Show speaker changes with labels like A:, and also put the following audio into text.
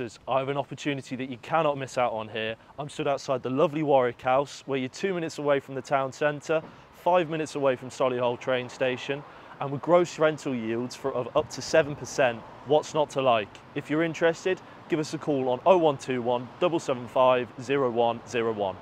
A: I have an opportunity that you cannot miss out on here. I'm stood outside the lovely Warwick House, where you're two minutes away from the town centre, five minutes away from Solihull train station, and with gross rental yields for, of up to 7%, what's not to like? If you're interested, give us a call on 0121 775 0101.